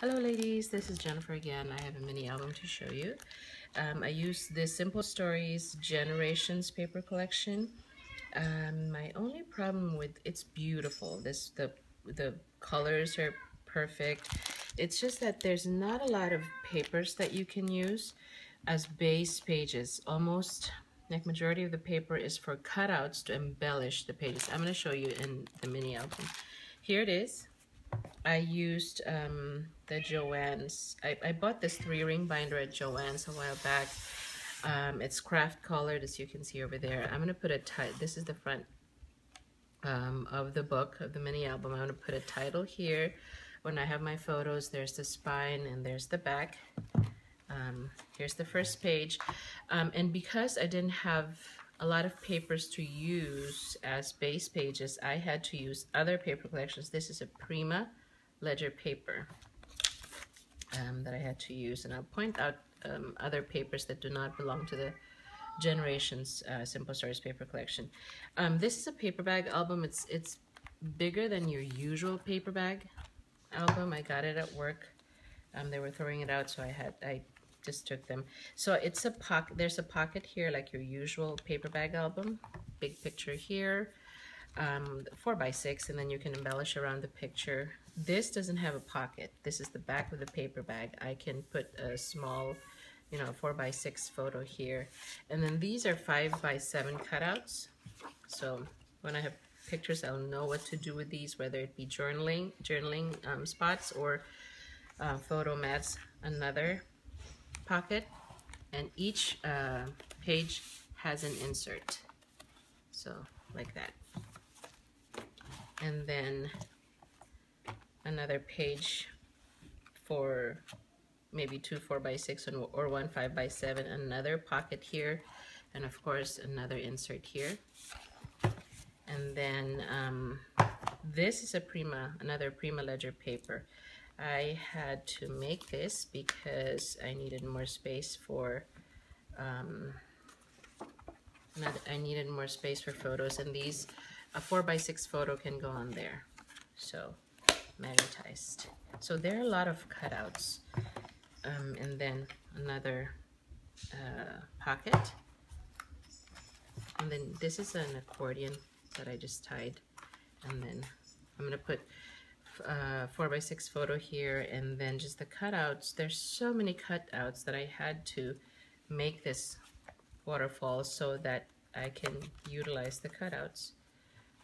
Hello ladies, this is Jennifer again. I have a mini album to show you. Um, I used the Simple Stories Generations paper collection. Um, my only problem with it's beautiful. This the the colors are perfect. It's just that there's not a lot of papers that you can use as base pages. Almost like majority of the paper is for cutouts to embellish the pages. I'm going to show you in the mini album. Here it is. I used um, the Joann's. I, I bought this three ring binder at Joann's a while back. Um, it's kraft colored as you can see over there. I'm going to put a title. This is the front um, of the book, of the mini album. I'm going to put a title here. When I have my photos, there's the spine and there's the back. Um, here's the first page. Um, and because I didn't have a lot of papers to use as base pages, I had to use other paper collections. This is a Prima ledger paper um, that I had to use. And I'll point out um, other papers that do not belong to the Generations uh, Simple Stories paper collection. Um, this is a paper bag album. It's, it's bigger than your usual paper bag album. I got it at work. Um, they were throwing it out, so I had I just took them. So it's a pocket, there's a pocket here like your usual paper bag album. Big picture here, um, four by six, and then you can embellish around the picture. This doesn't have a pocket. This is the back of the paper bag. I can put a small, you know, four by six photo here. And then these are five by seven cutouts. So when I have pictures, I'll know what to do with these, whether it be journaling, journaling um, spots or uh, photo mats. Another pocket and each uh, page has an insert. So like that. And then another page for maybe two four by six or one five by seven. Another pocket here and of course another insert here. And then um, this is a Prima another Prima Ledger paper I had to make this because I needed more space for um, I needed more space for photos and these a 4 by 6 photo can go on there. So magnetized. So there are a lot of cutouts um, and then another uh, pocket. And then this is an accordion that I just tied and then I'm gonna put uh, 4x6 photo here and then just the cutouts. There's so many cutouts that I had to make this waterfall so that I can utilize the cutouts.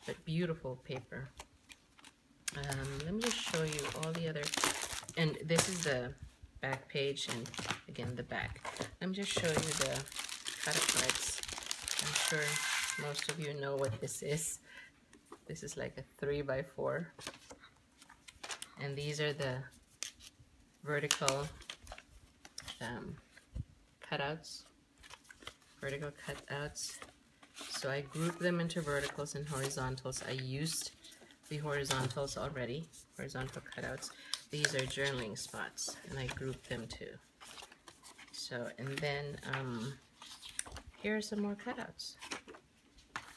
But beautiful paper. Um, let me just show you all the other, and this is the back page and again the back. Let me just show you the cut cards. I'm sure most of you know what this is. This is like a three by four and these are the vertical um, cutouts vertical cutouts. So I group them into verticals and horizontals. I used the horizontals already horizontal cutouts. These are journaling spots and I group them too. So and then um, here are some more cutouts.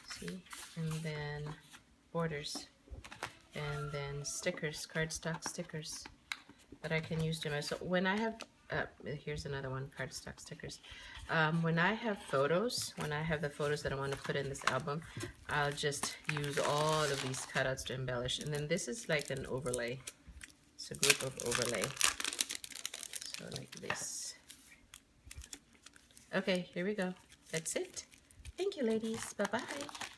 See? And then borders and then stickers, cardstock stickers that I can use to my, so when I have, uh, here's another one, cardstock stickers. Um, when I have photos, when I have the photos that I want to put in this album, I'll just use all of these cutouts to embellish. And then this is like an overlay. It's a group of overlay. So like this. Okay, here we go. That's it. Thank you, ladies. Bye-bye.